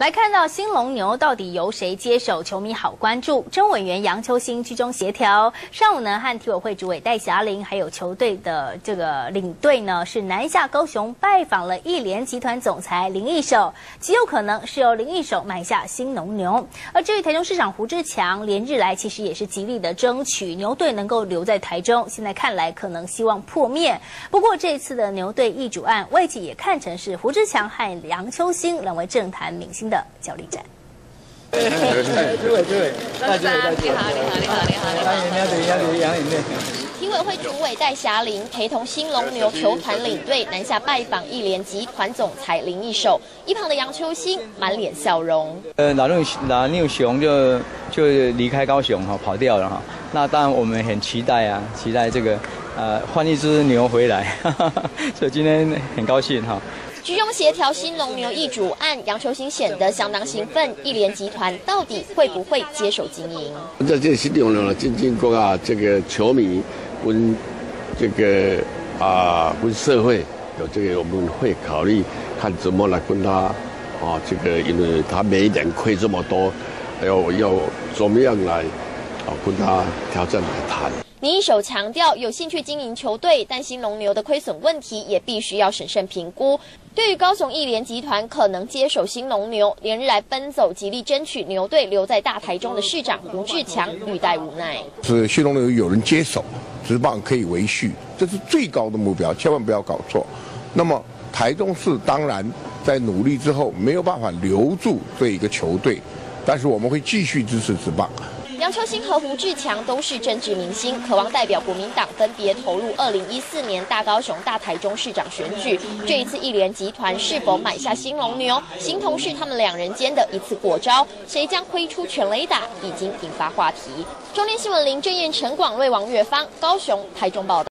来看到新龙牛到底由谁接手，球迷好关注。中委员杨秋兴居中协调，上午呢和体委会主委戴霞玲，还有球队的这个领队呢，是南下高雄拜访了亿联集团总裁林义守，极有可能是由林义守买下新龙牛。而至于台中市长胡志强，连日来其实也是极力的争取牛队能够留在台中，现在看来可能希望破灭。不过这次的牛队易主案，外界也看成是胡志强和杨秋兴两位政坛明星。的角力战。朱伟，朱伟，大家好，你好，你好，你好，你好，你好。杨影亮，杨杨影亮。体委会主委戴霞玲陪同新龙牛球团领队南下拜访一联集团总裁林一手，一旁的杨秋兴满脸笑容。呃，老六老六雄就就离开高雄哈，跑掉了哈。那当然我们很期待啊，期待这个呃换一只牛回来，所以今天很高兴哈。居中协调新龙牛易主案，杨秋兴显得相当兴奋。一联集团到底会不会接手经营？在这新龙牛呢，经经过啊，这个球迷跟这个啊跟社会有这个，我们会考虑看怎么来跟他啊，这个因为他每一年亏这么多，要要怎么样来啊跟他挑战来谈。你一手强调有兴趣经营球队，但新龙牛的亏损问题也必须要审慎评估。对于高雄义联集团可能接手新龙牛，连日来奔走极力争取牛队留在大台中的市长吴志强欲带无奈。是新龙牛有人接手，职棒可以维续，这是最高的目标，千万不要搞错。那么台中市当然在努力之后没有办法留住这一个球队，但是我们会继续支持职棒。杨秋兴和胡志强都是政治明星，渴望代表国民党分别投入二零一四年大高雄、大台中市长选举。这一次一联集团是否买下新龙牛，形同是他们两人间的一次过招，谁将挥出全雷打，已经引发话题。中天新闻林正彦、陈广瑞、王月芳，高雄、台中报道。